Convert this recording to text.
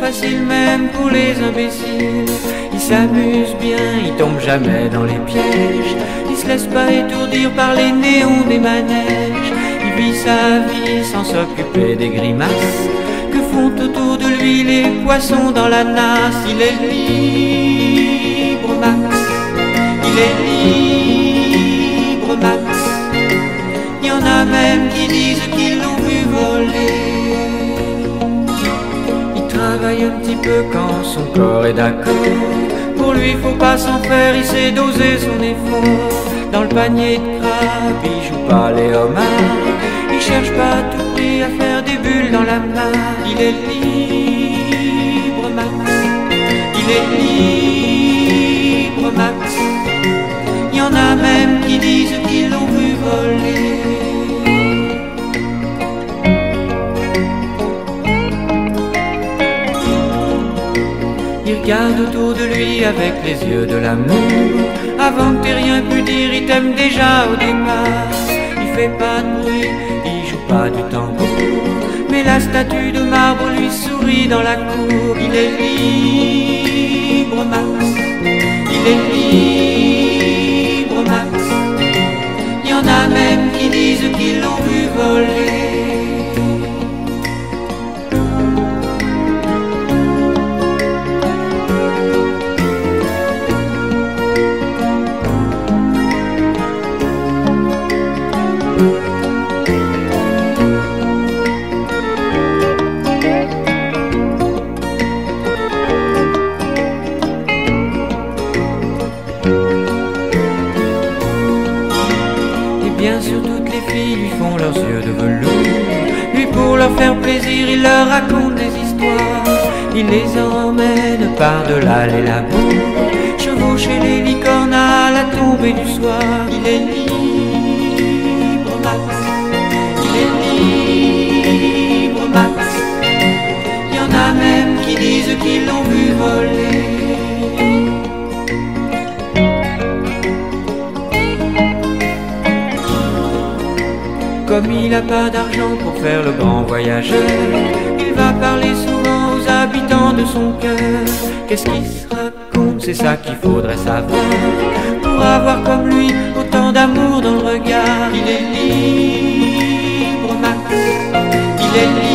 facile même pour les imbéciles. Il s'amuse bien, il tombe jamais dans les pièges. Il se laisse pas étourdir par les néons des manèges. Il vit sa vie sans s'occuper des grimaces que font autour de lui les poissons dans la nasse. Il est libre, Max. Il est libre, Max. Un petit peu quand son corps est d'accord. Pour lui, faut pas s'en faire, il sait doser son effort. Dans le panier de crabe, il joue pas les homards. Il cherche pas à tout prix à faire des bulles dans la main. Il est libre, Max. Il est libre, regarde autour de lui avec les yeux de l'amour. Avant que t'aies rien pu dire, il t'aime déjà au départ. Il fait pas de bruit, il joue pas du tambour. Mais la statue de marbre lui sourit dans la cour. Il est libre, Max. Il est libre, Max. Y en a même qui disent qu'ils l'ont vu voler. Sûr toutes les filles lui font leurs yeux de velours. Lui pour leur faire plaisir il leur raconte des histoires. Il les emmène par-delà les labours Chevaucher les licornes à la tombée du soir. Il est Comme il n'a pas d'argent pour faire le grand voyageur, il va parler souvent aux habitants de son cœur. Qu'est-ce qui se raconte? C'est ça qu'il faudrait savoir pour avoir comme lui autant d'amour dans le regard. Il est libre, Max. Il est libre.